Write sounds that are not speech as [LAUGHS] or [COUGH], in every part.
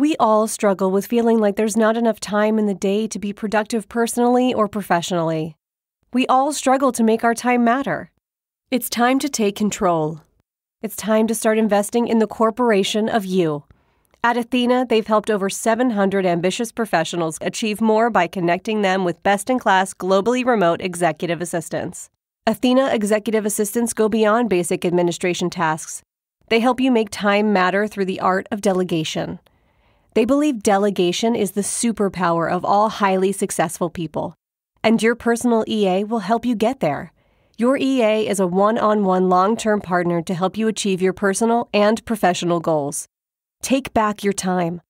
We all struggle with feeling like there's not enough time in the day to be productive personally or professionally. We all struggle to make our time matter. It's time to take control. It's time to start investing in the corporation of you. At Athena, they've helped over 700 ambitious professionals achieve more by connecting them with best in class, globally remote executive assistants. Athena executive assistants go beyond basic administration tasks. They help you make time matter through the art of delegation. They believe delegation is the superpower of all highly successful people. And your personal EA will help you get there. Your EA is a one on one long term partner to help you achieve your personal and professional goals. Take back your time.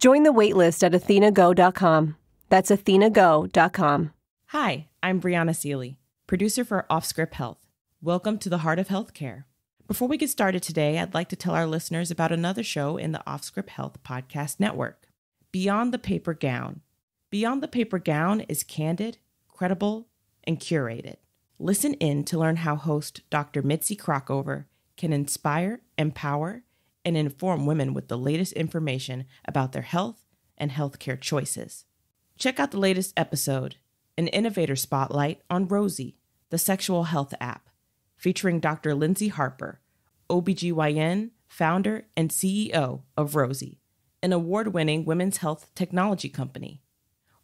Join the waitlist at athenago.com. That's athenago.com. Hi, I'm Brianna Seely, producer for OffScrip Health. Welcome to the Heart of Healthcare. Before we get started today, I'd like to tell our listeners about another show in the OffScrip Health Podcast Network Beyond the Paper Gown. Beyond the Paper Gown is candid, credible, and curated. Listen in to learn how host Dr. Mitzi Krockover can inspire, empower, and inform women with the latest information about their health and healthcare choices. Check out the latest episode, an innovator spotlight on Rosy, the sexual health app featuring Dr. Lyndsey Harper, OBGYN, founder and CEO of Rosy, an award winning women's health technology company.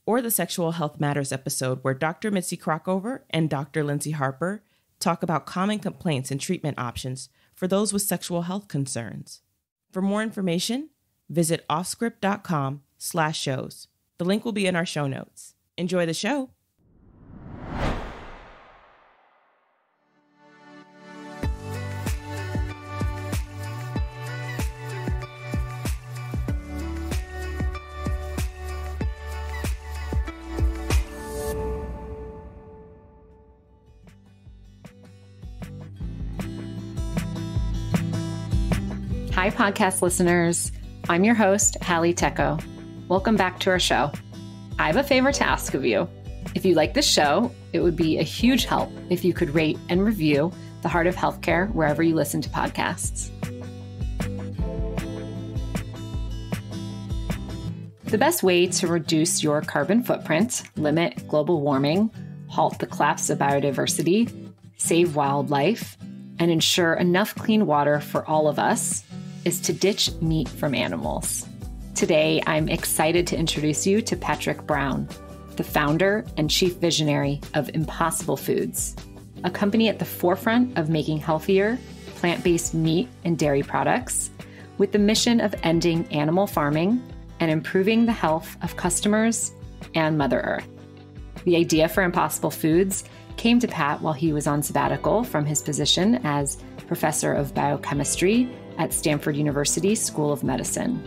Or the Sexual Health Matters episode, where Dr. Mitzi Krockover and Dr. Lyndsey Harper talk about common complaints and treatment options for those with sexual health concerns. For more information, visit offscrip.com slash shows. The link will be in our show notes. Enjoy the show. Podcast listeners. I'm your host, Halle Tecco. Welcome back to our show. I have a favor to ask of you. If you like this show, it would be a huge help if you could rate and review The Heart of Healthcare wherever you listen to podcasts. The best way to reduce your carbon footprint, limit global warming, halt the collapse of biodiversity, save wildlife, and ensure enough clean water for all of us is to ditch meat from animals. Today, I'm excited to introduce you to Patrick Brown, the founder and chief visionary of Impossible Foods, a company at the forefront of making healthier, plant based meat and dairy products with the mission of ending animal farming and improving the health of customers and Mother Earth. The idea for Impossible Foods came to Pat while he was on sabbatical from his position as professor of biochemistry at Stanford University School of Medicine.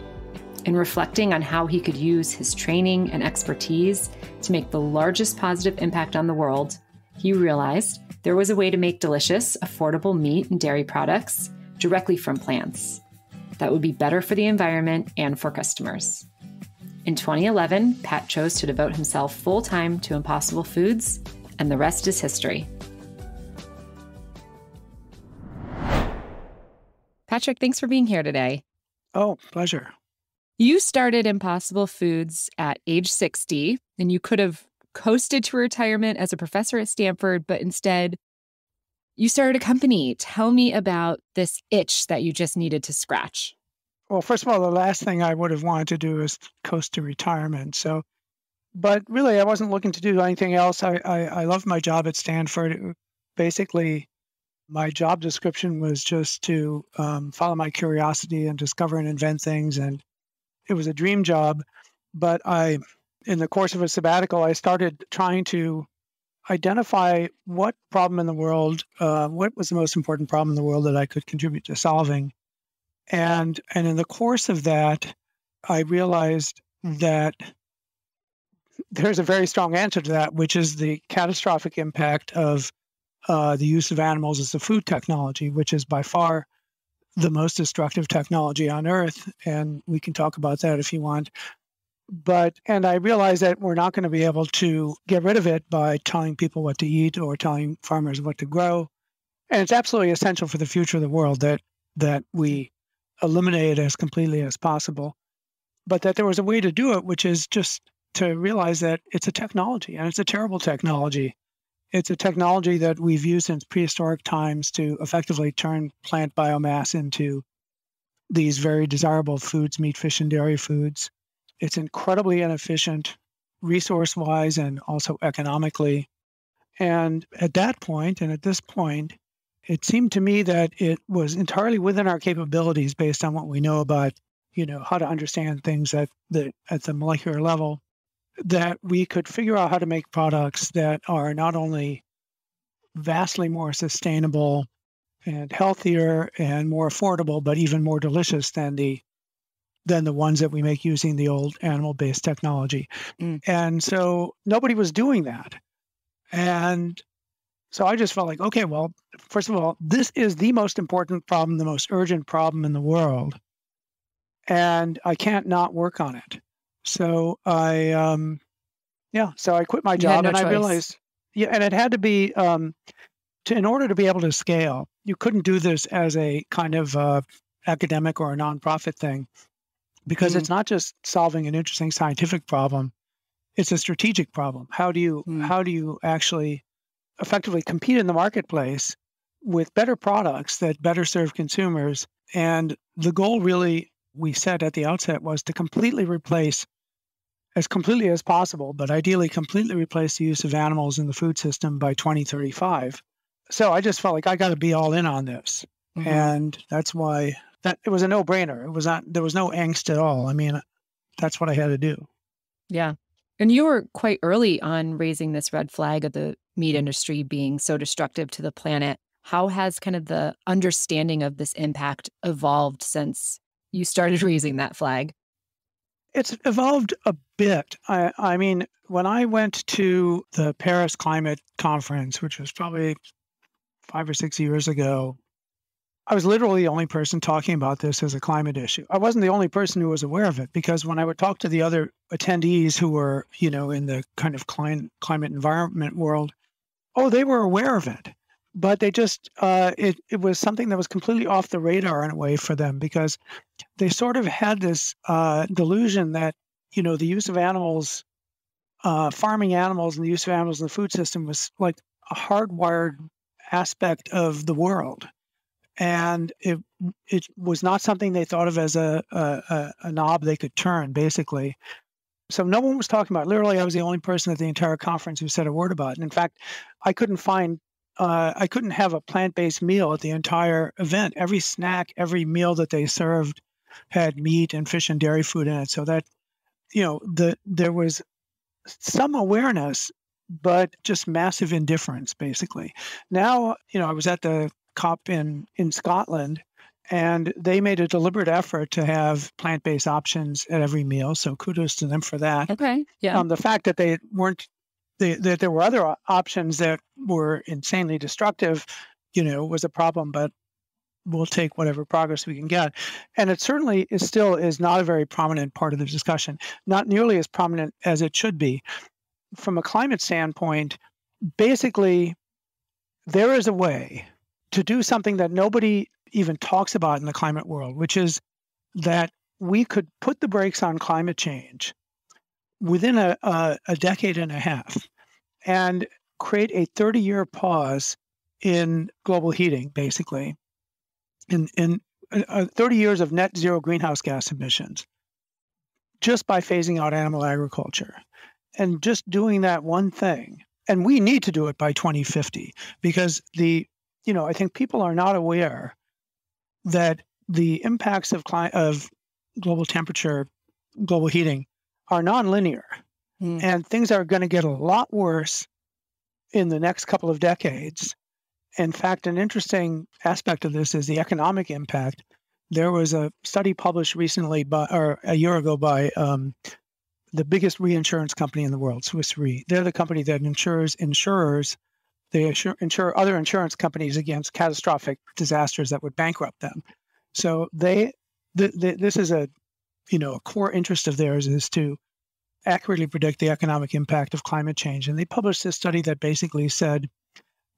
In reflecting on how he could use his training and expertise to make the largest positive impact on the world, he realized there was a way to make delicious, affordable meat and dairy products directly from plants that would be better for the environment and for customers. In 2011, Pat chose to devote himself full time to Impossible Foods, and the rest is history. Patrick, thanks for being here today. Oh, pleasure. You started Impossible Foods at age 60, and you could have coasted to retirement as a professor at Stanford, but instead, you started a company. Tell me about this itch that you just needed to scratch. Well, first of all, the last thing I would have wanted to do is coast to retirement. So, but really, I wasn't looking to do anything else. I, I, I loved my job at Stanford. Basically, my job description was just to um, follow my curiosity and discover and invent things. And it was a dream job. But I, in the course of a sabbatical, I started trying to identify what problem in the world, uh, what was the most important problem in the world that I could contribute to solving. And, and in the course of that, I realized that there's a very strong answer to that, which is the catastrophic impact of uh, the use of animals as a food technology, which is by far the most destructive technology on earth. And we can talk about that if you want. But, and I realize that we're not going to be able to get rid of it by telling people what to eat or telling farmers what to grow. And it's absolutely essential for the future of the world that, that we eliminate it as completely as possible. but that there was a way to do it, which is just to realize that it's a technology and it's a terrible technology. It's a technology that we've used since prehistoric times to effectively turn plant biomass into these very desirable foods, meat, fish, and dairy foods. It's incredibly inefficient, resource wise, and also economically. And at that point, and at this point, it seemed to me that it was entirely within our capabilities based on what we know about, you know, how to understand things at the at the molecular level, that we could figure out how to make products that are not only vastly more sustainable and healthier and more affordable, but even more delicious than the than the ones that we make using the old animal-based technology. Mm. And so nobody was doing that. And so I just felt like, okay, well, first of all, this is the most important problem, the most urgent problem in the world. And I can't not work on it. So I, um, yeah, so I quit my job no and choice. I realized, yeah, and it had to be, um, to, in order to be able to scale, you couldn't do this as a kind of uh, academic or a nonprofit thing because mm. it's not just solving an interesting scientific problem it's a strategic problem how do you mm. how do you actually effectively compete in the marketplace with better products that better serve consumers. And the goal really we set at the outset was to completely replace as completely as possible, but ideally completely replace the use of animals in the food system by 2035. So I just felt like I got to be all in on this. Mm-hmm. And that's why that it was a no-brainer. It was not there was no angst at all. I mean, that's what I had to do. Yeah. And you were quite early on raising this red flag of the meat industry being so destructive to the planet. How has kind of the understanding of this impact evolved since you started [LAUGHS] raising that flag? It's evolved a bit. I, I mean, when I went to the Paris Climate Conference, which was probably five or six years ago, I was literally the only person talking about this as a climate issue. I wasn't the only person who was aware of it because when I would talk to the other attendees who were, you know, in the kind of climate climate environment world, oh, they were aware of it, but they just uh, it it was something that was completely off the radar in a way for them because they sort of had this uh, delusion that you know the use of animals, uh, farming animals, and the use of animals in the food system was like a hardwired aspect of the world. And it it was not something they thought of as a, a, a knob they could turn basically. So no one was talking about it. literally i was the only person at the entire conference who said a word about it. And in fact i couldn't find uh, i couldn't have a plant-based meal at the entire event every snack every meal that they served had meat and fish and dairy food in it so that you know the there was some awareness but just massive indifference basically now you know i was at the COP in, in Scotland, and they made a deliberate effort to have plant based options at every meal. So kudos to them for that. Okay. Yeah. Um, the fact that they weren't, that there were other options that were insanely destructive, you know, was a problem, but we'll take whatever progress we can get. And it certainly is still is not a very prominent part of the discussion, not nearly as prominent as it should be. From a climate standpoint, basically, there is a way to do something that nobody even talks about in the climate world, which is that we could put the brakes on climate change within a, a, a decade and a half and create a 30 year pause in global heating, basically, in, in uh, 30 years of net zero greenhouse gas emissions, just by phasing out animal agriculture. And just doing that one thing. And we need to do it by 2050 because the you know, I think people are not aware that the impacts of cli- of global temperature, global heating, are nonlinear, mm. and things are going to get a lot worse in the next couple of decades. In fact, an interesting aspect of this is the economic impact. There was a study published recently, by, or a year ago, by um, the biggest reinsurance company in the world, Swiss Re. They're the company that insures insurers they insure, insure other insurance companies against catastrophic disasters that would bankrupt them. So they, th- th- this is a, you know, a core interest of theirs is to accurately predict the economic impact of climate change. And they published this study that basically said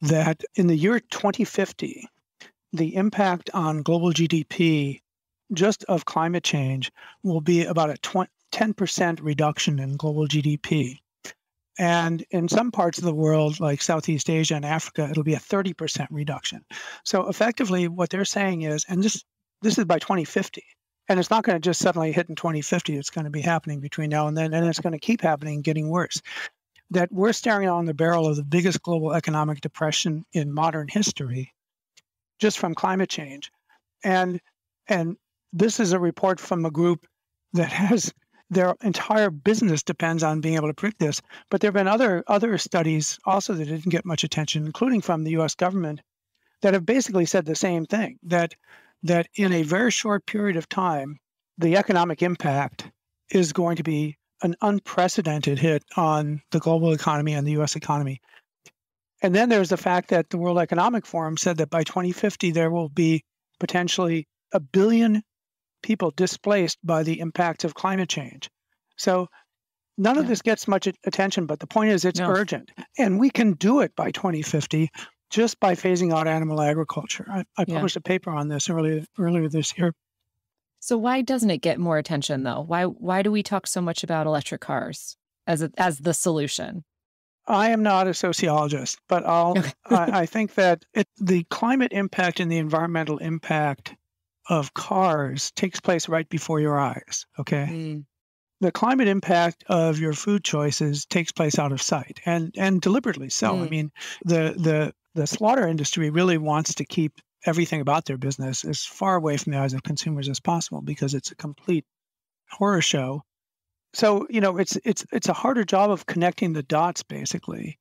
that in the year 2050, the impact on global GDP just of climate change will be about a 20, 10% reduction in global GDP. And in some parts of the world, like Southeast Asia and Africa, it'll be a 30% reduction. So effectively, what they're saying is, and this this is by 2050, and it's not going to just suddenly hit in 2050. It's going to be happening between now and then, and it's going to keep happening, getting worse. That we're staring on the barrel of the biggest global economic depression in modern history, just from climate change, and and this is a report from a group that has their entire business depends on being able to predict this. But there have been other other studies also that didn't get much attention, including from the U.S. government, that have basically said the same thing that that in a very short period of time, the economic impact is going to be an unprecedented hit on the global economy and the U.S. economy. And then there's the fact that the World Economic Forum said that by 2050 there will be potentially a billion people displaced by the impacts of climate change. So none of this gets much attention, but the point is it's no. urgent. And we can do it by 2050 just by phasing out animal agriculture. I, I published a paper on this earlier earlier this year. So why doesn't it get more attention though? Why why do we talk so much about electric cars as a, as the solution? I am not a sociologist, but I'll [LAUGHS] I, I, think that it, the climate impact and the environmental impact of cars takes place right before your eyes. Okay. Mm. The climate impact of your food choices takes place out of sight and, and deliberately so. Mm. I mean, the, the, the slaughter industry really wants to keep everything about their business as far away from the eyes of consumers as possible because it's a complete horror show. So, you know, it's it's it's a harder job of connecting the dots basically.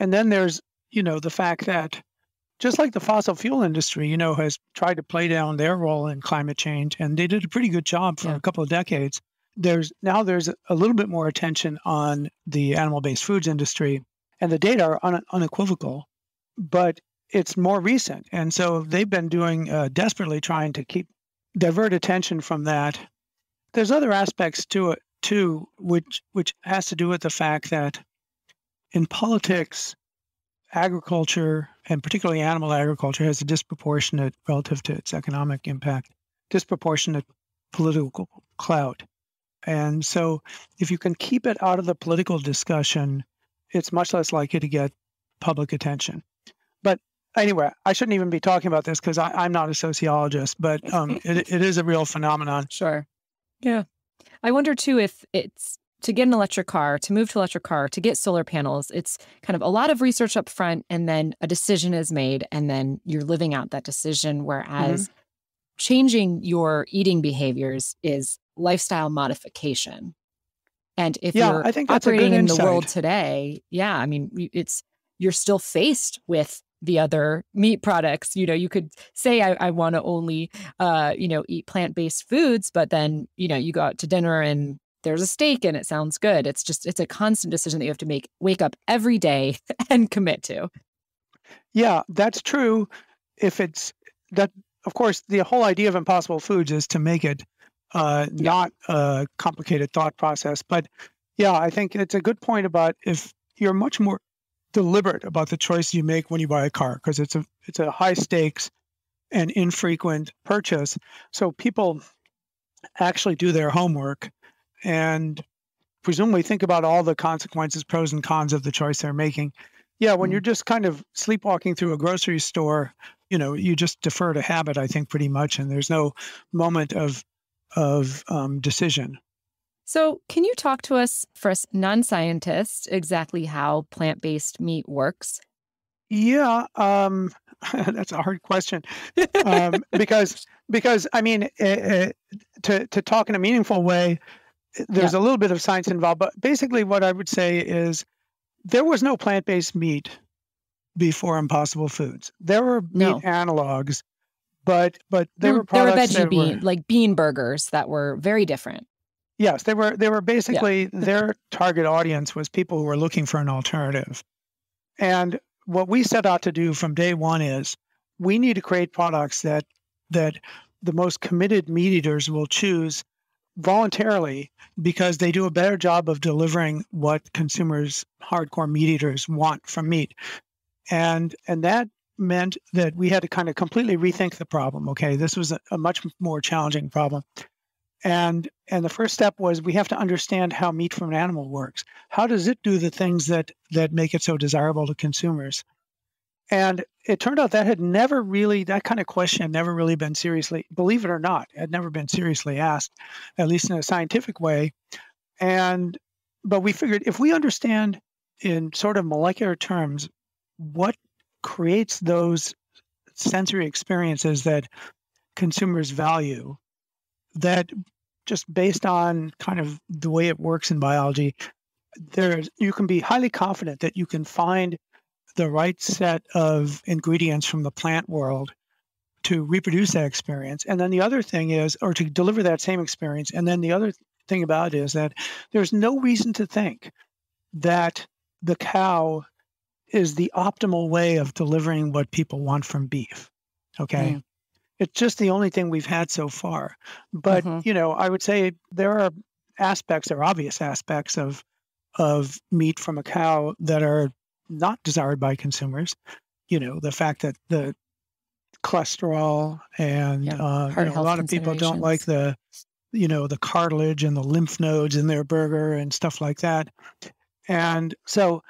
And then there's, you know, the fact that just like the fossil fuel industry, you know, has tried to play down their role in climate change, and they did a pretty good job for yeah. a couple of decades. There's now there's a little bit more attention on the animal-based foods industry, and the data are un- unequivocal, but it's more recent, and so they've been doing uh, desperately trying to keep divert attention from that. There's other aspects to it too, which which has to do with the fact that in politics, agriculture, and particularly animal agriculture, has a disproportionate, relative to its economic impact, disproportionate political clout. And so, if you can keep it out of the political discussion, it's much less likely to get public attention. But anyway, I shouldn't even be talking about this because I'm not a sociologist, but [LAUGHS] um, it, it is a real phenomenon. Sure. Yeah. I wonder too if it's to get an electric car, to move to electric car, to get solar panels, it's kind of a lot of research up front and then a decision is made and then you're living out that decision. Whereas mm-hmm. changing your eating behaviors is lifestyle modification. And if yeah, you're I think operating in the world today, yeah, I mean, it's you're still faced with the other meat products. You know, you could say I, I want to only, uh, you know, eat plant based foods, but then you know you go out to dinner and there's a steak and it sounds good. It's just it's a constant decision that you have to make wake up every day [LAUGHS] and commit to. Yeah, that's true. If it's that of course the whole idea of impossible foods is to make it uh, yeah. not a complicated thought process. But yeah, I think it's a good point about if you're much more deliberate about the choice you make when you buy a car because it's a it's a high stakes and infrequent purchase. So people actually do their homework and presumably think about all the consequences, pros and cons of the choice they're making. Yeah, when mm you're just kind of sleepwalking through a grocery store, you know, you just defer to habit, I think, pretty much, and there's no moment of of um, decision. So, can you talk to us, for us non-scientists, exactly how plant-based meat works? Yeah, um, [LAUGHS] that's a hard question um, [LAUGHS] because because I mean, uh, to to talk in a meaningful way, there's yeah. a little bit of science involved, but basically, what I would say is there was no plant based meat before Impossible Foods. There were meat no. analogs, but but there, there were products there were veggie bean, were, like bean burgers that were very different. Yes, they were. They were basically yeah. [LAUGHS] their target audience was people who were looking for an alternative, and what we set out to do from day one is we need to create products that that the most committed meat eaters will choose voluntarily because they do a better job of delivering what consumers hardcore meat eaters want from meat and and that meant that we had to kind of completely rethink the problem. Okay, this was a, a much more challenging problem. And and the first step was we have to understand how meat from an animal works. How does it do the things that that make it so desirable to consumers? And it turned out that had never really that kind of question had never really been seriously, believe it or not, had never been seriously asked, at least in a scientific way. And but we figured if we understand in sort of molecular terms what creates those sensory experiences that consumers value that just based on kind of the way it works in biology, there you can be highly confident that you can find the right set of ingredients from the plant world to reproduce that experience. And then the other thing is, or to deliver that same experience. And then the other thing about it is that there's no reason to think that the cow is the optimal way of delivering what people want from beef. Okay. Mm. It's just the only thing we've had so far. But, mm-hmm. you know, I would say there are aspects, there are obvious aspects of of meat from a cow that are not desired by consumers. You know, the fact that the cholesterol and yeah, uh, you know, a lot of people don't like the you know the cartilage and the lymph nodes in their burger and stuff like that and so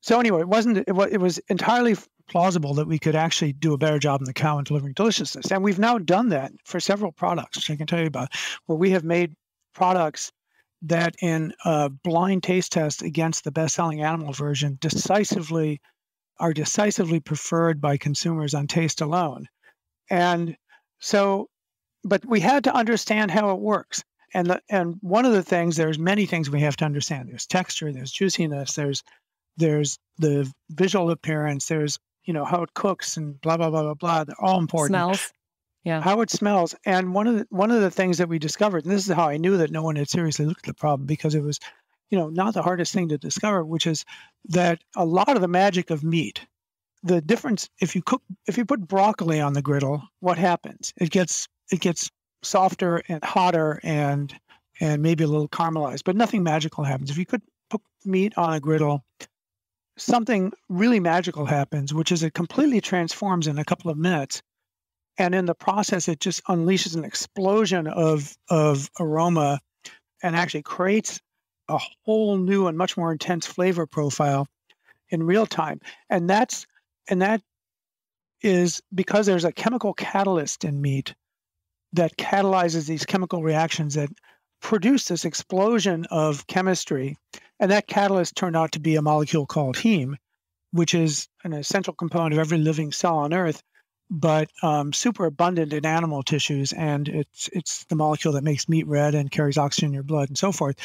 so anyway it wasn't it was, it was entirely plausible that we could actually do a better job in the cow in delivering deliciousness. And we've now done that for several products, which I can tell you about, where we have made products that in a blind taste test against the best-selling animal version decisively are decisively preferred by consumers on taste alone. And so, but we had to understand how it works. And the, and one of the things, there's many things we have to understand. There's texture, there's juiciness, there's there's the visual appearance, there's you know how it cooks and blah blah blah blah blah. They're all important. Smells. Yeah. How it smells. And one of the one of the things that we discovered, and this is how I knew that no one had seriously looked at the problem because it was, you know, not the hardest thing to discover, which is that a lot of the magic of meat, the difference if you cook if you put broccoli on the griddle, what happens? It gets it gets softer and hotter and and maybe a little caramelized, but nothing magical happens. If you could put meat on a griddle, something really magical happens, which is it completely transforms in a couple of minutes. And in the process, it just unleashes an explosion of, of aroma and actually creates a whole new and much more intense flavor profile in real time. And that's and that is because there's a chemical catalyst in meat that catalyzes these chemical reactions that produce this explosion of chemistry and that catalyst turned out to be a molecule called heme, which is an essential component of every living cell on Earth, but um, super abundant in animal tissues. And it's it's the molecule that makes meat red and carries oxygen in your blood and so forth.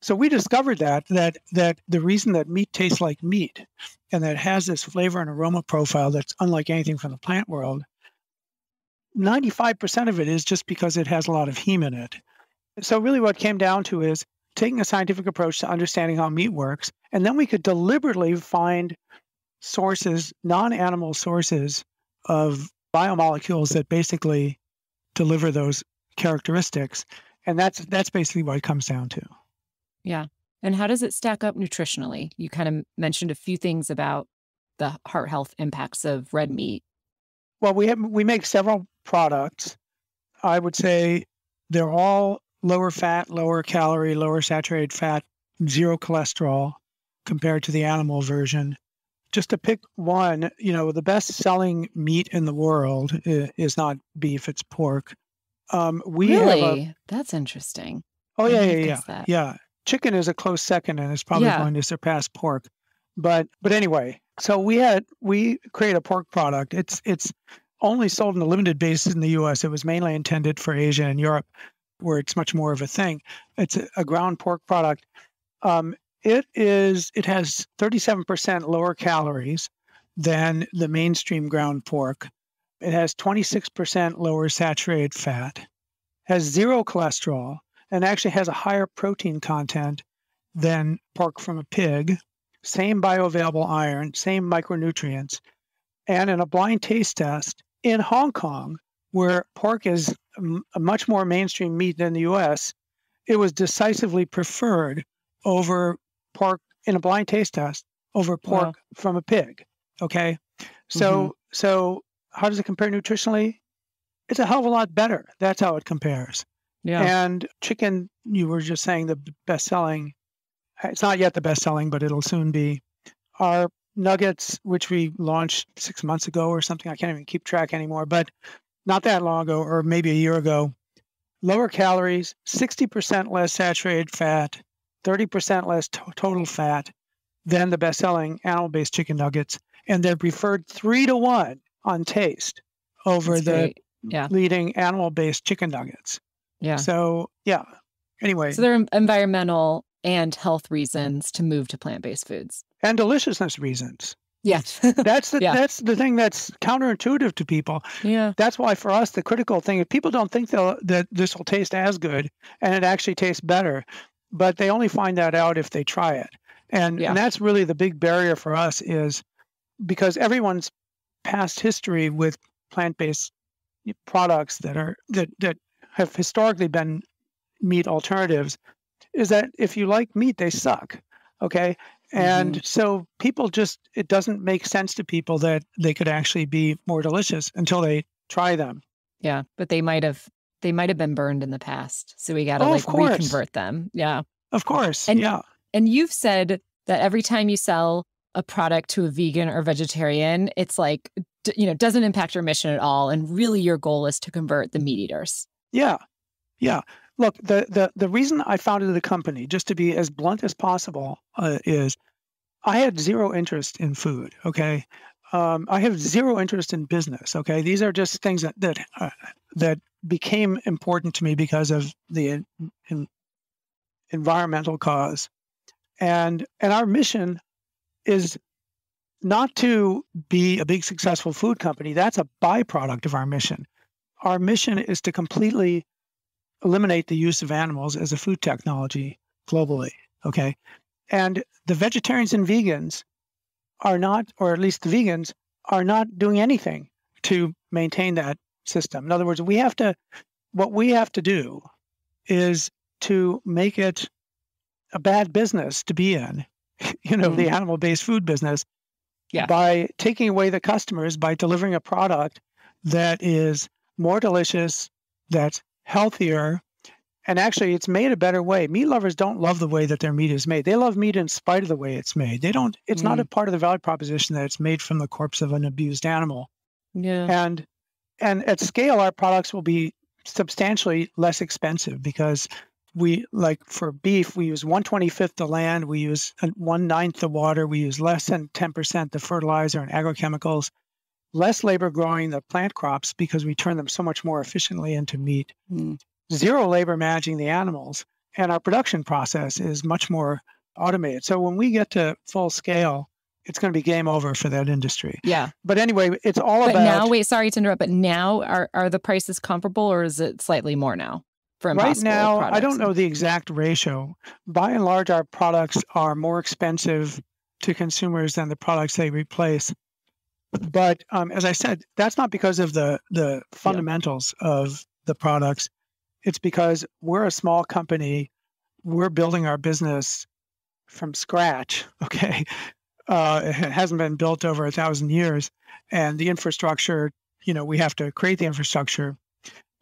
So we discovered that that that the reason that meat tastes like meat and that it has this flavor and aroma profile that's unlike anything from the plant world, 95% of it is just because it has a lot of heme in it. So really what came down to is taking a scientific approach to understanding how meat works. And then we could deliberately find sources, non animal sources of biomolecules that basically deliver those characteristics. And that's that's basically what it comes down to. Yeah. And how does it stack up nutritionally? You kind of mentioned a few things about the heart health impacts of red meat. Well, we have we make several products. I would say they're all lower fat, lower calorie, lower saturated fat, zero cholesterol compared to the animal version. Just to pick one, you know, the best selling meat in the world is not beef, it's pork. Um, we really? A, That's interesting. Oh, yeah, yeah, yeah. That. Yeah. Chicken is a close second and it's probably yeah. going to surpass pork. But but anyway, so we had we create a pork product. It's it's only sold on a limited basis in the US. It was mainly intended for Asia and Europe where it's much more of a thing. It's a, ground pork product. Um, it is it has 37% lower calories than the mainstream ground pork. It has 26% lower saturated fat, has zero cholesterol, and actually has a higher protein content than pork from a pig. Same bioavailable iron, same micronutrients. And in a blind taste test in Hong Kong, where pork is a much more mainstream meat than the US, it was decisively preferred over pork in a blind taste test over pork wow. from a pig. Okay. So Mm-hmm. so how does it compare nutritionally? It's a hell of a lot better. That's how it compares. Yeah. And chicken, you were just saying the best selling. It's not yet the best selling, but it'll soon be. Our nuggets, which we launched six months ago or something, I can't even keep track anymore, but not that long ago, or maybe a year ago. Lower calories, 60% less saturated fat, 30% less to- total fat than the best selling animal based chicken nuggets. And they're preferred three to one on taste over That's the. Yeah. leading animal based chicken nuggets. Yeah. So yeah. Anyway, So there are environmental and health reasons to move to plant-based foods. and deliciousness reasons. Yeah. [LAUGHS] That's the Yeah. that's the thing that's counterintuitive to people. yeah. That's why for us the critical thing is people don't think they'll, that this will taste as good, and it actually tastes better, but they only find that out if they try it. And Yeah. and that's really the big barrier for us is because everyone's past history with plant-based products that are that that have historically been meat alternatives is that if you like meat they suck okay Mm-hmm. and so people just it doesn't make sense to people that they could actually be more delicious until they try them Yeah. But they might have they might have been burned in the past. So we gotta Oh, like reconvert them. Yeah. of course And- yeah And you've said that every time you sell a product to a vegan or vegetarian, it's like, you know, doesn't impact your mission at all. And really, your goal is to convert the meat eaters. yeah yeah look the the the reason i founded the company just to be as blunt as possible uh, is i had zero interest in food okay? Um, i have zero interest in business okay? These are just things that that uh, that became important to me because of the en- en- environmental cause. And and our mission is not to be a big successful food company. That's a byproduct of our mission. Our mission is to completely eliminate the use of animals as a food technology globally okay? And the vegetarians and vegans are not or at least the vegans are not doing anything to maintain that system. In other words we have to what we have to do is to make it a bad business to be in [LAUGHS] you know the mm-hmm. animal based food business Yeah. by taking away the customers by delivering a product that is more delicious that's healthier and actually it's made a better way. Meat lovers don't love the way that their meat is made. They love meat in spite of the way it's made. They don't it's not a part of the value proposition that it's made from the corpse of an abused animal. Yeah. and and at scale our products will be substantially less expensive because we like for beef we use 125th the land we use uh, one ninth the water we use less than 10% the fertilizer and agrochemicals less labor growing the plant crops because we turn them so much more efficiently into meat. Mm. zero labor managing the animals and our production process is much more automated. So when we get to full scale it's going to be game over for that industry. Yeah. but anyway it's all But about now, wait, sorry to interrupt, but now are, are the prices comparable or is it slightly more now for right now i don't know the exact ratio. By and large our products are more expensive to consumers than the products they replace but um, as i said that's not because of the the fundamentals of the products. It's because we're a small company. We're building our business from scratch [LAUGHS] okay? Uh, it hasn't been built over a thousand years and the infrastructure you know we have to create the infrastructure.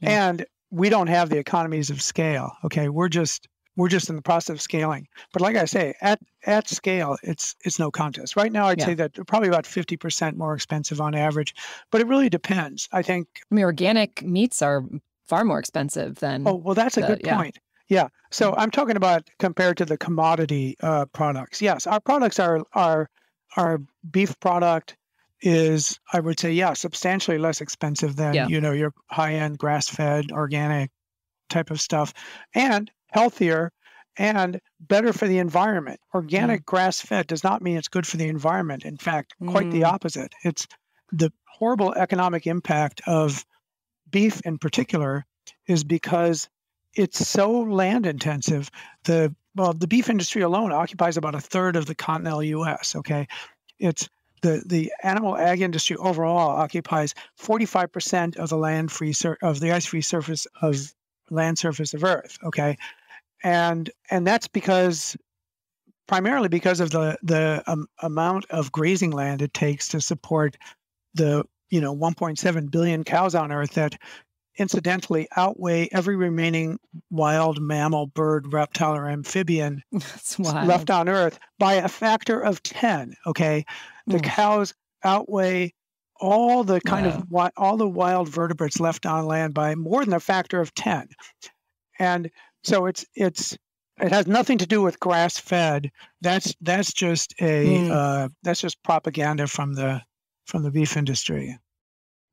Yeah. and we don't have the economies of scale okay? We're just we're just in the process of scaling but like i say at at scale it's it's no contest right now i'd Yeah. say that probably about 50% more expensive on average but it really depends i think I mean, organic meats are far more expensive than. oh well that's a good yeah. point yeah so i'm talking about compared to the commodity uh, products yes our products are are our beef product is i would say yeah substantially less expensive than Yeah. you know your high end grass fed organic type of stuff and healthier and better for the environment. Organic grass fed does not mean it's good for the environment. In fact quite the Mm. opposite. It's the horrible economic impact of beef in particular is because it's so land intensive. The well the beef industry alone occupies about a third of the continental us okay? It's the the animal ag industry overall occupies 45% of the land free sur- of the ice free surface of land surface of earth okay and and that's because primarily because of the the um, amount of grazing land it takes to support the you know 1.7 billion cows on Earth that incidentally outweigh every remaining wild mammal, bird, reptile, or amphibian [LAUGHS] left on Earth by a factor of 10. Okay. The mm. cows outweigh all the kind wow. of all the wild vertebrates left on land by more than a factor of 10. And so it's it's it has nothing to do with grass fed. That's that's just a mm. uh, that's just propaganda from the from the beef industry.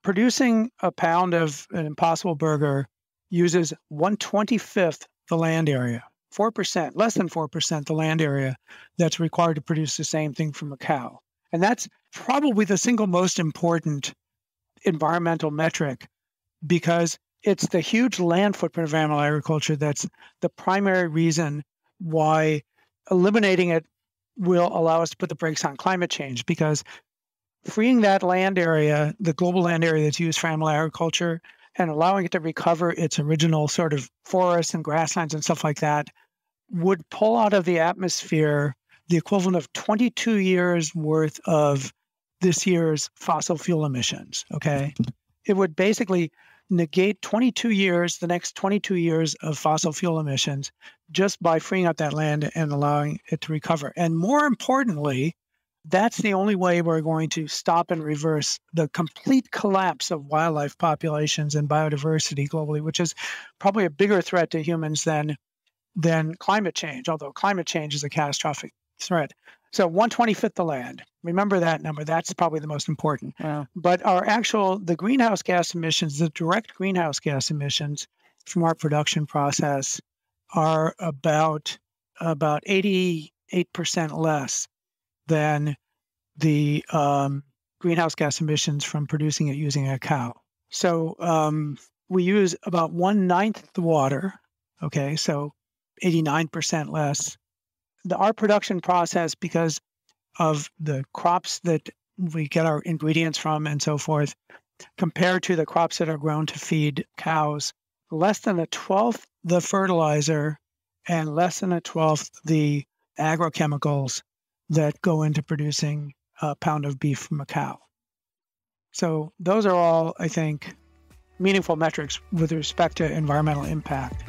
Producing a pound of an Impossible Burger uses 125th the land area, 4%, less than 4% the land area that's required to produce the same thing from a cow. And that's probably the single most important environmental metric because it's the huge land footprint of animal agriculture that's the primary reason why eliminating it will allow us to put the brakes on climate change because freeing that land area, the global land area that's used for animal agriculture, and allowing it to recover its original sort of forests and grasslands and stuff like that would pull out of the atmosphere the equivalent of 22 years worth of this year's fossil fuel emissions. Okay. [LAUGHS] It would basically negate 22 years, the next 22 years of fossil fuel emissions, just by freeing up that land and allowing it to recover. And more importantly, that's the only way we're going to stop and reverse the complete collapse of wildlife populations and biodiversity globally, which is probably a bigger threat to humans than than climate change, although climate change is a catastrophic threat. So 125th the land. Remember that number. That's probably the most important. Wow. But our actual the greenhouse gas emissions, the direct greenhouse gas emissions from our production process are about about 88% less than the um, greenhouse gas emissions from producing it using a cow. So um, we use about one ninth the water. Okay, so 89% less the, our production process, because of the crops that we get our ingredients from and so forth, compared to the crops that are grown to feed cows, less than a twelfth the fertilizer and less than a twelfth the agrochemicals that go into producing a pound of beef from a cow. So those are all, I think, meaningful metrics with respect to environmental impact.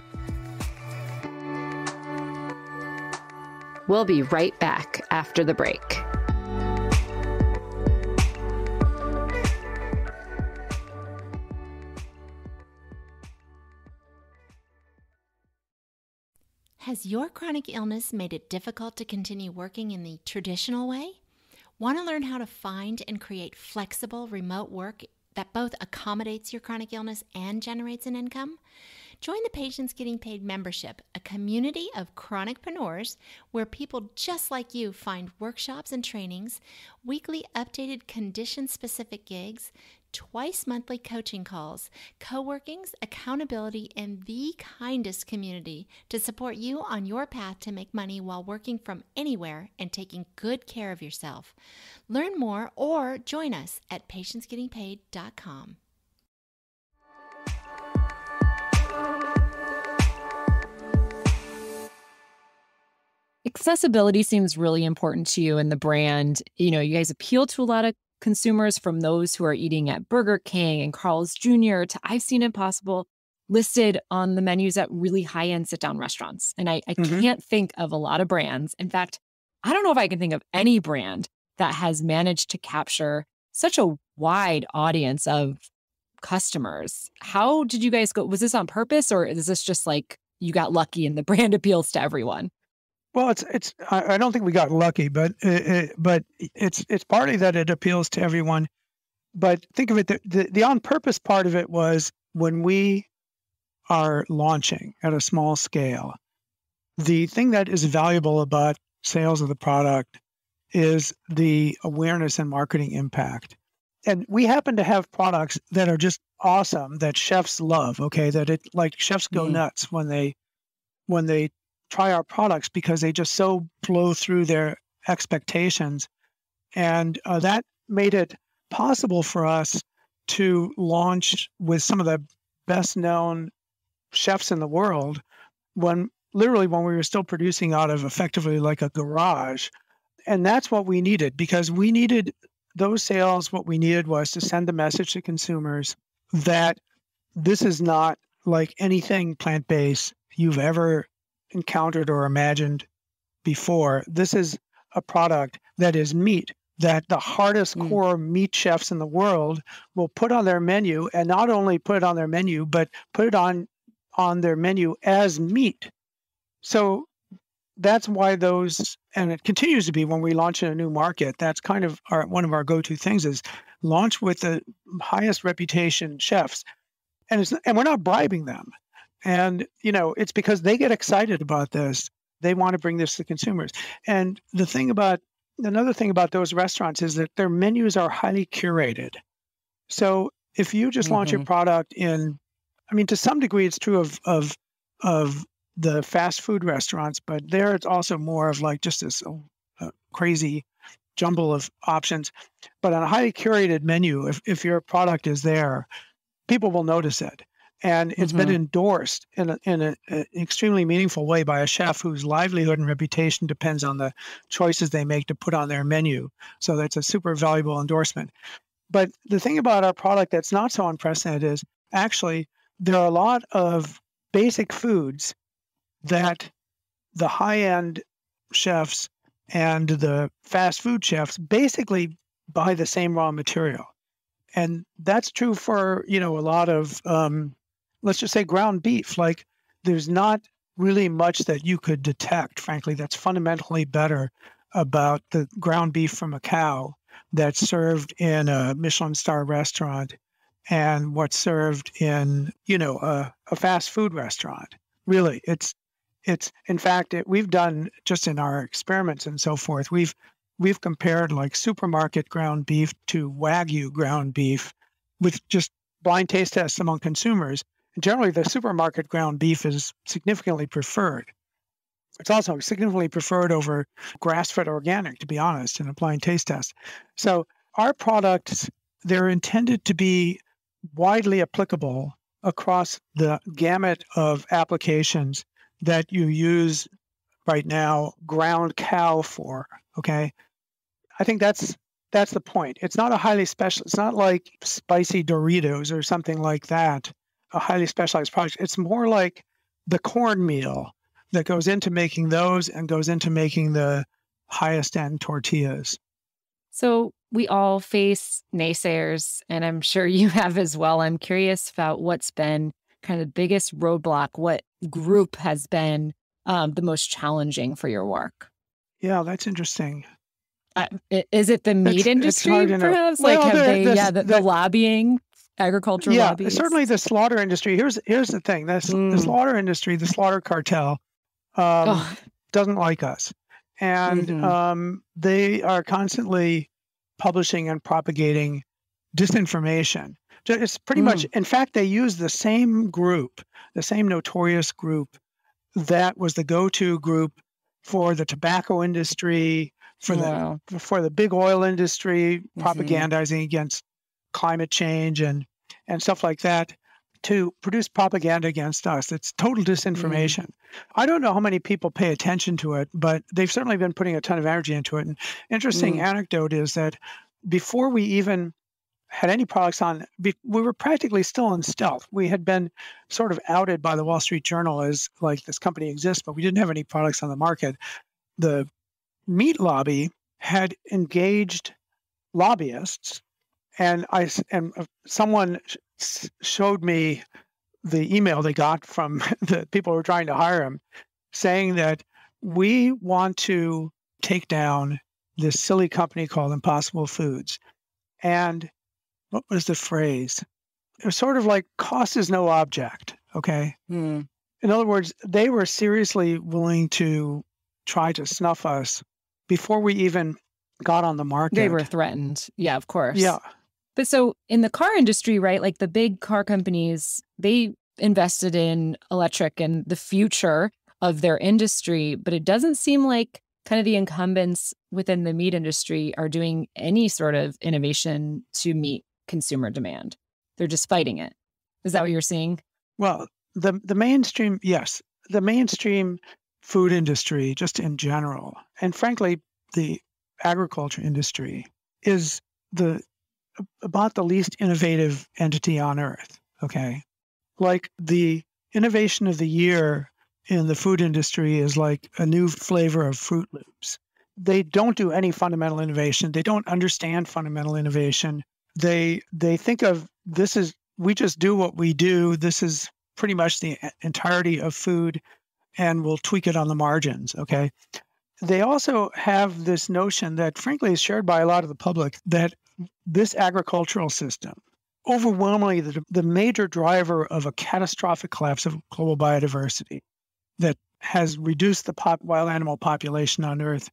We'll be right back after the break. Has your chronic illness made it difficult to continue working in the traditional way? Want to learn how to find and create flexible remote work that both accommodates your chronic illness and generates an income? Join the Patients Getting Paid membership, a community of chronicpreneurs where people just like you find workshops and trainings, weekly updated condition specific gigs, twice monthly coaching calls, co workings, accountability, and the kindest community to support you on your path to make money while working from anywhere and taking good care of yourself. Learn more or join us at patientsgettingpaid.com. accessibility seems really important to you and the brand. You know, you guys appeal to a lot of consumers from those who are eating at Burger King and Carl's Jr. to I've seen Impossible listed on the menus at really high end sit down restaurants. And I, I mm-hmm. can't think of a lot of brands. In fact, I don't know if I can think of any brand that has managed to capture such a wide audience of customers. How did you guys go? Was this on purpose or is this just like you got lucky and the [LAUGHS] brand appeals to everyone? Well, it's it's. I, don't think we got lucky, but it, it, but it's it's partly that it appeals to everyone. But think of it, the, the, the on purpose part of it was when we are launching at a small scale. The thing that is valuable about sales of the product is the awareness and marketing impact. And we happen to have products that are just awesome that chefs love. Okay, that it like chefs go mm. nuts when they when they try our products because they just so blow through their expectations. And uh, that made it possible for us to launch with some of the best known chefs in the world when literally when we were still producing out of effectively like a garage. And that's what we needed because we needed those sales, what we needed was to send the message to consumers that this is not like anything plant based you've ever encountered or imagined before. This is a product that is meat that the hardest mm. core meat chefs in the world will put on their menu and not only put it on their menu but put it on on their menu as meat so that's why those and it continues to be when we launch in a new market that's kind of our one of our go-to things is launch with the highest reputation chefs and it's and we're not bribing them and you know it's because they get excited about this they want to bring this to consumers and the thing about another thing about those restaurants is that their menus are highly curated so if you just mm-hmm. launch your mm-hmm. product in i mean to some degree it's true of of of the fast food restaurants, but there it's also more of like just this uh, crazy jumble of options. But on a highly curated menu, if, if your product is there, people will notice it. And it's mm-hmm. been endorsed in, a, in a, an extremely meaningful way by a chef whose livelihood and reputation depends on the choices they make to put on their menu. So that's a super valuable endorsement. But the thing about our product that's not so unprecedented is actually there are a lot of basic foods that the high end chefs and the fast food chefs basically buy the same raw material. And that's true for, you know, a lot of, um, let's just say ground beef. Like there's not really much that you could detect, frankly, that's fundamentally better about the ground beef from a cow that's served in a Michelin star restaurant and what's served in, you know, a, a fast food restaurant. Really, it's it's in fact it, we've done just in our experiments and so forth we've we've compared like supermarket ground beef to wagyu ground beef with just blind taste tests among consumers generally the supermarket ground beef is significantly preferred it's also significantly preferred over grass-fed organic to be honest in a blind taste test so our products they're intended to be widely applicable across the gamut of applications that you use right now ground cow for. Okay. I think that's that's the point. It's not a highly special it's not like spicy Doritos or something like that, a highly specialized product. It's more like the cornmeal that goes into making those and goes into making the highest end tortillas. So we all face naysayers, and I'm sure [LAUGHS] you have as well. I'm curious about what's been kind of the biggest roadblock? What group has been um, the most challenging for your work? Yeah, that's interesting. Uh, is it the meat it's, industry, it's perhaps? Well, like, have they, yeah, the, the, the lobbying, agriculture yeah, lobbies? certainly the slaughter industry. Here's here's the thing: the, mm. the slaughter industry, the slaughter cartel, um, oh. doesn't like us, and mm-hmm. um, they are constantly publishing and propagating disinformation it's pretty mm. much, in fact, they use the same group, the same notorious group that was the go-to group for the tobacco industry, for wow. the for the big oil industry, mm-hmm. propagandizing against climate change and and stuff like that to produce propaganda against us. It's total mm. disinformation. Mm. I don't know how many people pay attention to it, but they've certainly been putting a ton of energy into it. And interesting mm. anecdote is that before we even had any products on. We were practically still in stealth. We had been sort of outed by the Wall Street Journal as like this company exists, but we didn't have any products on the market. The meat lobby had engaged lobbyists, and I and uh, someone showed me the email they got from [LAUGHS] the people who were trying to hire him, saying that we want to take down this silly company called Impossible Foods. And what was the phrase? It was sort of like cost is no object. Okay. Mm. In other words, they were seriously willing to try to snuff us before we even got on the market. They were threatened. Yeah, of course. Yeah. But so in the car industry, right? Like the big car companies, they invested in electric and the future of their industry, but it doesn't seem like kind of the incumbents within the meat industry are doing any sort of innovation to meet consumer demand. They're just fighting it. Is that what you're seeing? Well, the the mainstream, yes, the mainstream food industry, just in general, and frankly, the agriculture industry is the about the least innovative entity on earth. Okay. Like the innovation of the year in the food industry is like a new flavor of Froot Loops. They don't do any fundamental innovation. They don't understand fundamental innovation. They they think of this is we just do what we do. This is pretty much the entirety of food and we'll tweak it on the margins, okay? They also have this notion that frankly is shared by a lot of the public that this agricultural system overwhelmingly the, the major driver of a catastrophic collapse of global biodiversity that has reduced the pop, wild animal population on Earth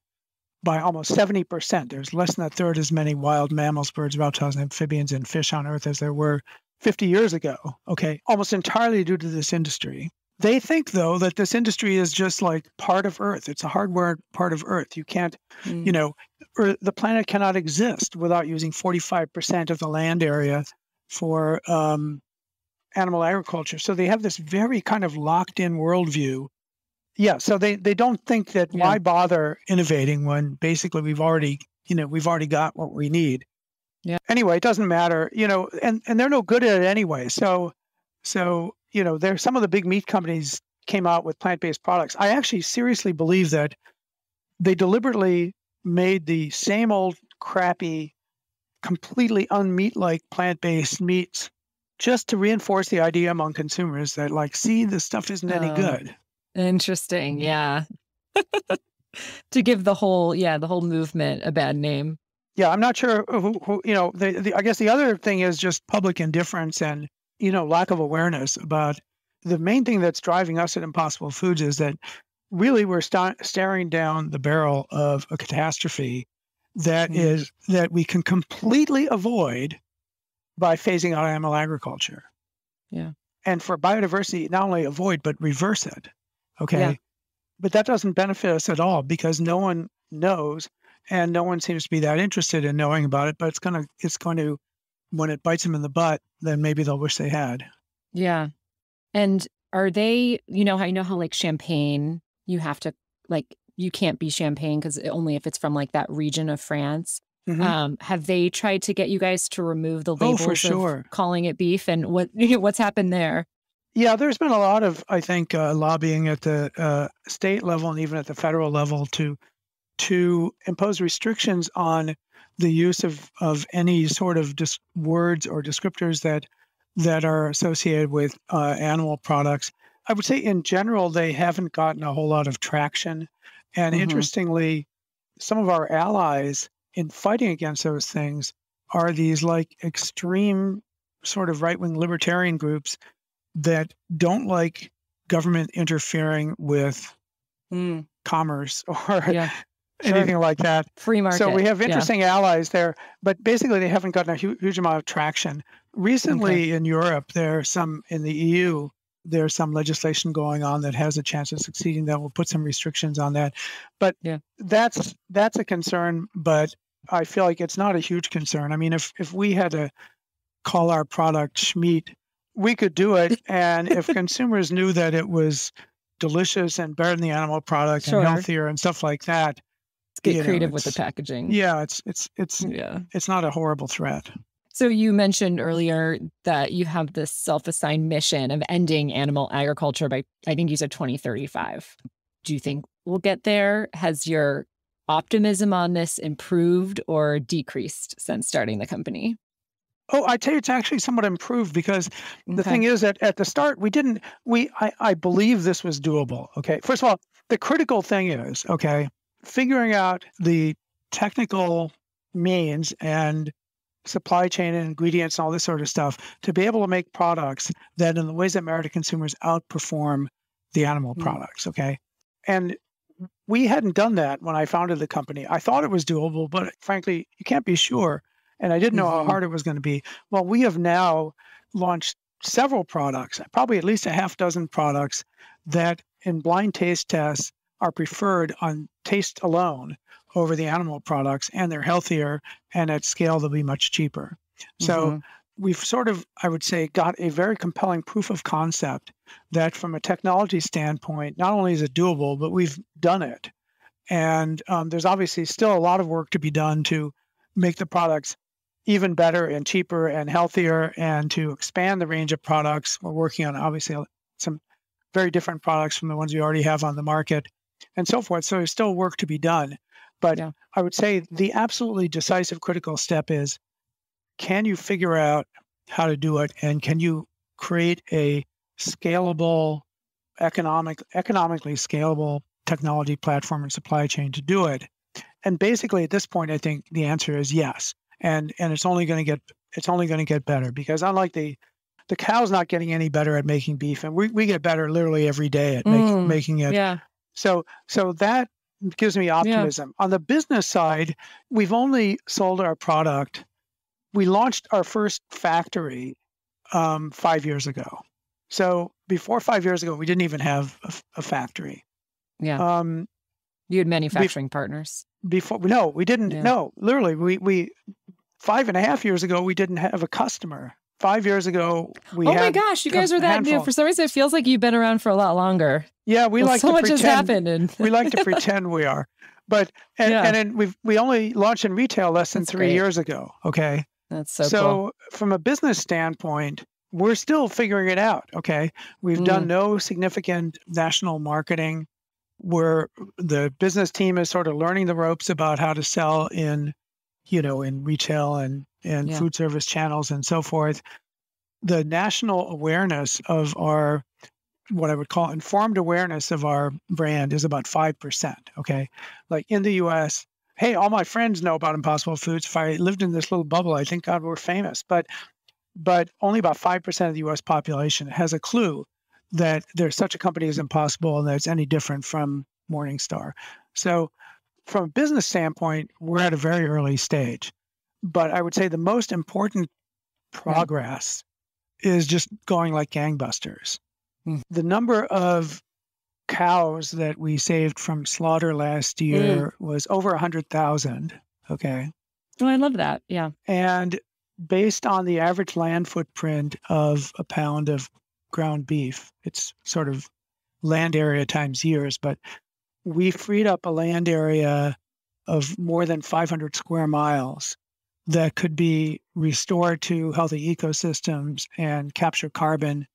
by almost 70%. There's less than a third as many wild mammals, birds, reptiles, amphibians, and fish on Earth as there were 50 years ago. Okay, almost entirely due to this industry. They think, though, that this industry is just like part of Earth. It's a hardware part of Earth. You can't, mm. you know, the planet cannot exist without using 45% of the land area for um, animal agriculture. So they have this very kind of locked in worldview. Yeah. So they, they don't think that yeah. why bother innovating when basically we've already, you know, we've already got what we need. Yeah. Anyway, it doesn't matter, you know, and, and they're no good at it anyway. So, so, you know, there's some of the big meat companies came out with plant-based products. I actually seriously believe that they deliberately made the same old crappy completely unmeat like plant based meats just to reinforce the idea among consumers that, like, see, this stuff isn't any uh, good. Interesting. Yeah. [LAUGHS] to give the whole, yeah, the whole movement a bad name. Yeah. I'm not sure who, who you know, the, the, I guess the other thing is just public indifference and, you know, lack of awareness about the main thing that's driving us at Impossible Foods is that really we're st- staring down the barrel of a catastrophe that mm-hmm. is that we can completely avoid by phasing out animal agriculture. Yeah. And for biodiversity, not only avoid but reverse it. Okay. Yeah. But that doesn't benefit us at all because no one knows and no one seems to be that interested in knowing about it. But it's gonna it's going to when it bites them in the butt, then maybe they'll wish they had. Yeah. And are they, you know, I know how like champagne, you have to like you can't be champagne because only if it's from like that region of France. Mm-hmm. Um, have they tried to get you guys to remove the labels oh, for sure. calling it beef? And what [LAUGHS] what's happened there? Yeah, there's been a lot of, I think, uh, lobbying at the uh, state level and even at the federal level to to impose restrictions on the use of, of any sort of dis- words or descriptors that that are associated with uh, animal products. I would say, in general, they haven't gotten a whole lot of traction. And mm-hmm. interestingly, some of our allies in fighting against those things are these like extreme sort of right wing libertarian groups that don't like government interfering with mm. commerce [LAUGHS] or yeah. Anything like that. Free market. So we have interesting yeah. allies there, but basically they haven't gotten a huge, huge amount of traction. Recently okay. in Europe, there are some in the EU there's some legislation going on that has a chance of succeeding that will put some restrictions on that. But yeah. that's that's a concern, but I feel like it's not a huge concern. I mean, if if we had to call our product Schmeat, we could do it. [LAUGHS] And if consumers knew that it was delicious and better than the animal product sure. and healthier and stuff like that. Get creative know, with the packaging. Yeah, it's it's it's yeah. it's not a horrible threat. So you mentioned earlier that you have this self-assigned mission of ending animal agriculture by I think you said 2035. Do you think we'll get there? Has your optimism on this improved or decreased since starting the company? Oh, I tell you, it's actually somewhat improved because the thing is that at the start we didn't. We I, I believe this was doable. Okay, first of all, the critical thing is okay figuring out the technical means and supply chain and ingredients and all this sort of stuff to be able to make products that in the ways that merit consumers outperform the animal mm. products okay and we hadn't done that when i founded the company i thought it was doable but frankly you can't be sure and i didn't know mm-hmm. how hard it was going to be well we have now launched several products probably at least a half dozen products that in blind taste tests are preferred on taste alone over the animal products and they're healthier and at scale they'll be much cheaper. So mm-hmm. we've sort of, I would say, got a very compelling proof of concept that from a technology standpoint, not only is it doable, but we've done it. And um, there's obviously still a lot of work to be done to make the products even better and cheaper and healthier and to expand the range of products. We're working on obviously some very different products from the ones we already have on the market and so forth. So there's still work to be done. But yeah. I would say the absolutely decisive critical step is can you figure out how to do it and can you create a scalable economic economically scalable technology platform and supply chain to do it and basically at this point i think the answer is yes and and it's only going to get it's only going to get better because unlike the the cow's not getting any better at making beef and we, we get better literally every day at make, mm, making it yeah so so that gives me optimism yeah. on the business side we've only sold our product we launched our first factory um, five years ago. So before five years ago, we didn't even have a, a factory. Yeah. Um, you had manufacturing partners. Before, no, we didn't. Yeah. No, literally, we we five and a half years ago, we didn't have a customer. Five years ago, we. Oh my gosh, you guys are that new. For some reason, it feels like you've been around for a lot longer. Yeah, we well, like so much pretend, has happened, and we like to [LAUGHS] pretend we are. But and, yeah. and then we've we only launched in retail less than That's three great. years ago. Okay, that's so, so cool. from a business standpoint, we're still figuring it out. Okay. We've mm. done no significant national marketing. Where the business team is sort of learning the ropes about how to sell in, you know, in retail and, and yeah. food service channels and so forth. The national awareness of our what I would call informed awareness of our brand is about 5%. Okay. Like in the US, hey, all my friends know about Impossible Foods. If I lived in this little bubble, I think God we're famous. But but only about five percent of the U.S. population has a clue that there's such a company as Impossible and that it's any different from Morningstar. So from a business standpoint, we're at a very early stage. But I would say the most important progress is just going like gangbusters. Mm. The number of cows that we saved from slaughter last mm. year mm. was over 100,000. Okay. Oh, I love that. Yeah. And based on the average land footprint of a pound of ground beef, it's sort of land area times years, but we freed up a land area of more than 500 square miles that could be restored to healthy ecosystems and capture carbon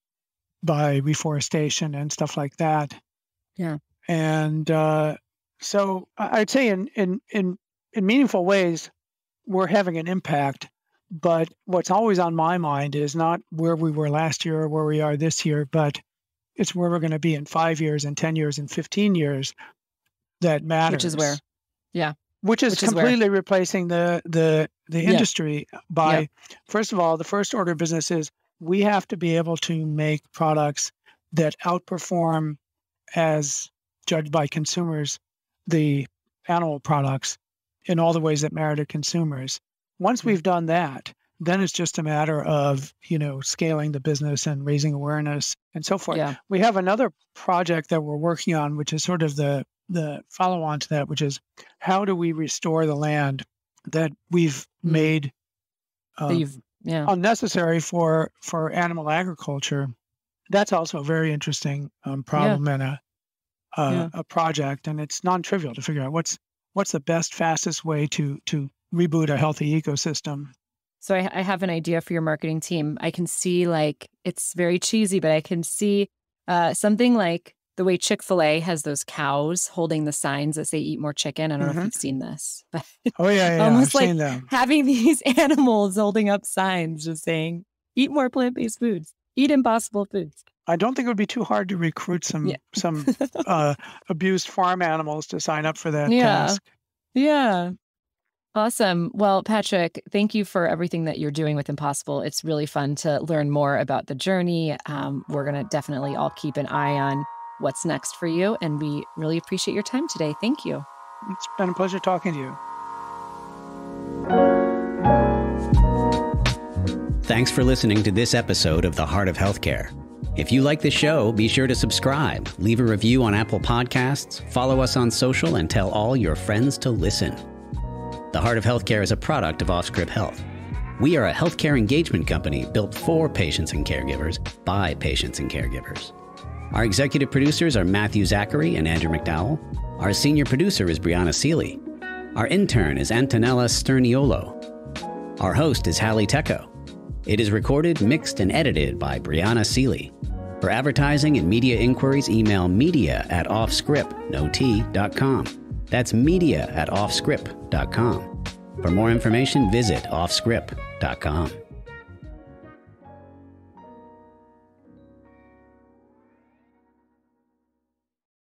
by reforestation and stuff like that. Yeah. And uh, so I'd say in, in in in meaningful ways, we're having an impact. But what's always on my mind is not where we were last year or where we are this year, but it's where we're going to be in five years and 10 years and 15 years that matters. Which is where, yeah. Which is Which completely is replacing the, the, the industry yeah. by, yeah. first of all, the first order of business is we have to be able to make products that outperform as judged by consumers the animal products in all the ways that matter to consumers. Once mm-hmm. we've done that, then it's just a matter of you know scaling the business and raising awareness and so forth. Yeah. We have another project that we're working on, which is sort of the the follow on to that, which is how do we restore the land that we've mm-hmm. made um, yeah. unnecessary for for animal agriculture that's also a very interesting um, problem yeah. and a uh, yeah. a project, and it's non-trivial to figure out what's what's the best, fastest way to to reboot a healthy ecosystem. So I, I have an idea for your marketing team. I can see like it's very cheesy, but I can see uh, something like the way Chick Fil A has those cows holding the signs that say "Eat more chicken." I don't mm-hmm. know if mm-hmm. you've seen this, but oh yeah, [LAUGHS] yeah almost I've like having [LAUGHS] these animals holding up signs just saying "Eat more plant-based foods." Eat impossible foods. I don't think it would be too hard to recruit some yeah. some [LAUGHS] uh, abused farm animals to sign up for that yeah. task. Yeah. Awesome. Well, Patrick, thank you for everything that you're doing with Impossible. It's really fun to learn more about the journey. Um, we're going to definitely all keep an eye on what's next for you. And we really appreciate your time today. Thank you. It's been a pleasure talking to you. Thanks for listening to this episode of The Heart of Healthcare. If you like the show, be sure to subscribe, leave a review on Apple Podcasts, follow us on social, and tell all your friends to listen. The Heart of Healthcare is a product of OffScrip Health. We are a healthcare engagement company built for patients and caregivers by patients and caregivers. Our executive producers are Matthew Zachary and Andrew McDowell. Our senior producer is Brianna Seely. Our intern is Antonella Sterniolo. Our host is Halle Tecco. It is recorded, mixed, and edited by Brianna Seely. For advertising and media inquiries, email media at offscrip.com. That's media at offscrip.com. For more information, visit offscrip.com.